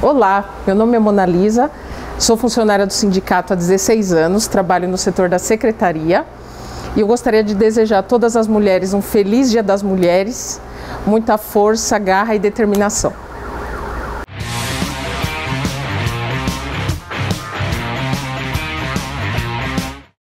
Olá, meu nome é Mona Lisa, sou funcionária do sindicato há 16 anos, trabalho no setor da secretaria e eu gostaria de desejar a todas as mulheres um feliz Dia das Mulheres, muita força, garra e determinação.